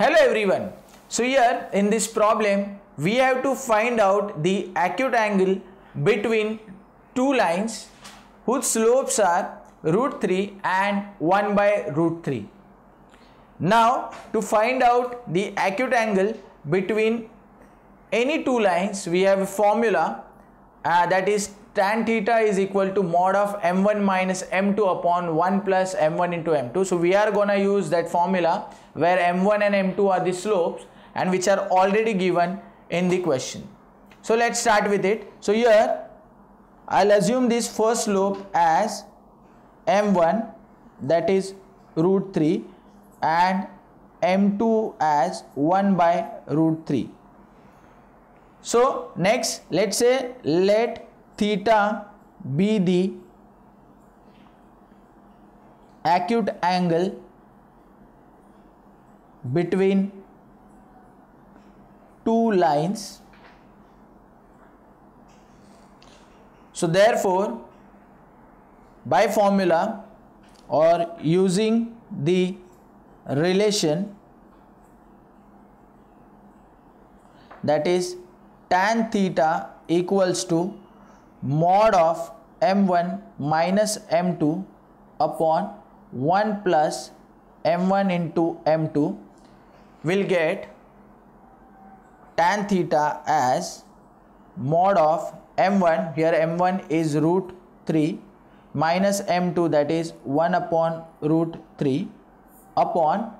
Hello everyone. So here in this problem we have to find out the acute angle between two lines whose slopes are root 3 and 1 by root 3. Now to find out the acute angle between any two lines we have a formula uh, that is tan theta is equal to mod of m1 minus m2 upon 1 plus m1 into m2 so we are gonna use that formula where m1 and m2 are the slopes and which are already given in the question. So let's start with it. So here I'll assume this first slope as m1 that is root 3 and m2 as 1 by root 3 so next let's say let theta be the acute angle between two lines. So therefore by formula or using the relation that is tan theta equals to mod of m1 minus m2 upon 1 plus m1 into m2 will get tan theta as mod of m1 here m1 is root 3 minus m2 that is 1 upon root 3 upon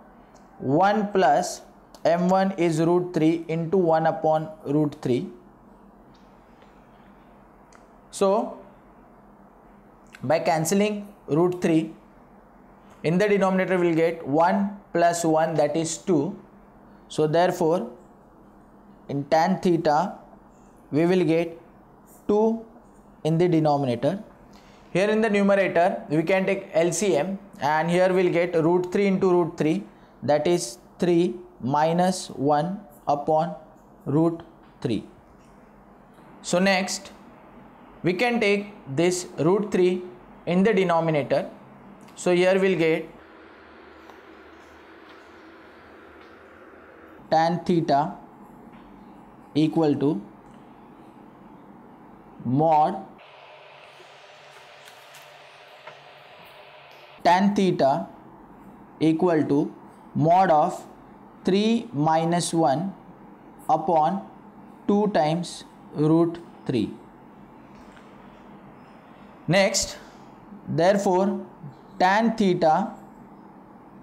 1 plus m1 is root 3 into 1 upon root 3 so by cancelling root 3 in the denominator we will get 1 plus 1 that is 2 so therefore in tan theta we will get 2 in the denominator. Here in the numerator we can take LCM and here we'll get root 3 into root 3 that is 3 minus 1 upon root 3. So next we can take this root 3 in the denominator. So here we'll get tan theta equal to mod tan theta equal to mod of 3 minus 1 upon 2 times root 3. Next, therefore, tan theta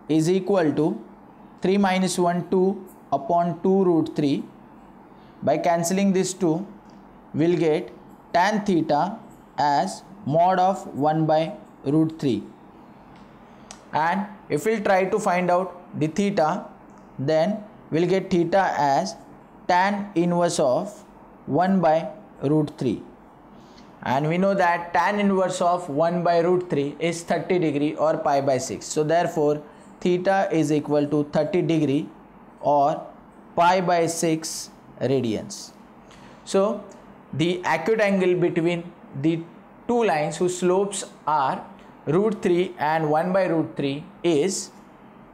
is equal to 3 minus 1 2 upon 2 root 3. By cancelling this 2, we'll get tan theta as mod of 1 by root 3. And if we'll try to find out the theta, then we'll get theta as tan inverse of 1 by root 3 and we know that tan inverse of 1 by root 3 is 30 degree or pi by 6 so therefore theta is equal to 30 degree or pi by 6 radians. So the acute angle between the two lines whose slopes are root 3 and 1 by root 3 is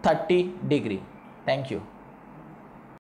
30 degree Thank you.